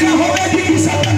Thank you.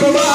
Come on.